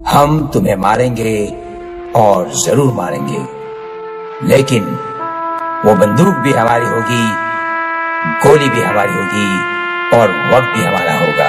हम तुम्हें मारेंगे और ज़रूर मारेंगे। लेकिन वो बंदूक भी हमारी होगी, गोली भी हमारी होगी और वक्त भी हमारा होगा।